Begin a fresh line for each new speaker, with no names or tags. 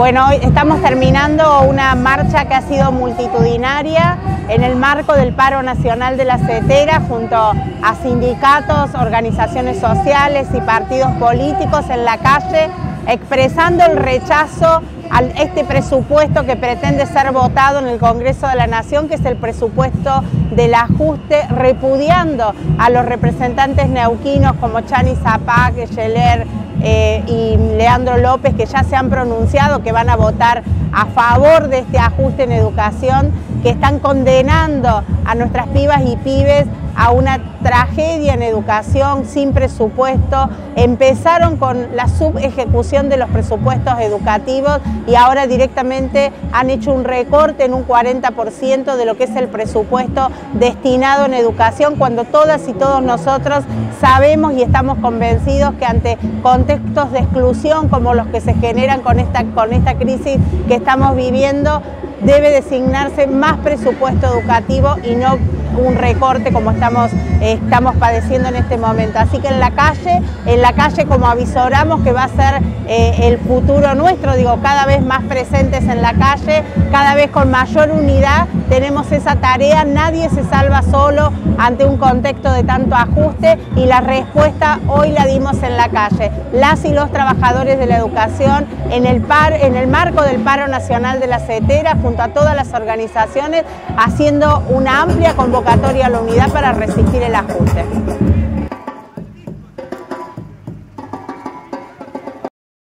Bueno, hoy estamos terminando una marcha que ha sido multitudinaria en el marco del paro nacional de la CETERA junto a sindicatos, organizaciones sociales y partidos políticos en la calle expresando el rechazo a este presupuesto que pretende ser votado en el Congreso de la Nación, que es el presupuesto del ajuste, repudiando a los representantes neuquinos como Chani Zapac, Scheller, eh, y Leandro López, que ya se han pronunciado que van a votar a favor de este ajuste en educación, que están condenando a nuestras pibas y pibes a una tragedia en educación sin presupuesto. Empezaron con la subejecución de los presupuestos educativos y ahora directamente han hecho un recorte en un 40% de lo que es el presupuesto destinado en educación, cuando todas y todos nosotros sabemos y estamos convencidos que ante contextos de exclusión como los que se generan con esta, con esta crisis que estamos viviendo, debe designarse más presupuesto educativo y no un recorte como estamos, estamos padeciendo en este momento. Así que en la calle, en la calle como avisoramos que va a ser eh, el futuro nuestro, digo, cada vez más presentes en la calle, cada vez con mayor unidad, tenemos esa tarea, nadie se salva solo ante un contexto de tanto ajuste y la respuesta hoy la dimos en la calle. Las y los trabajadores de la educación en el, par, en el marco del paro nacional de la CETERA junto a todas las organizaciones haciendo una amplia convocatoria a la unidad para resistir el ajuste.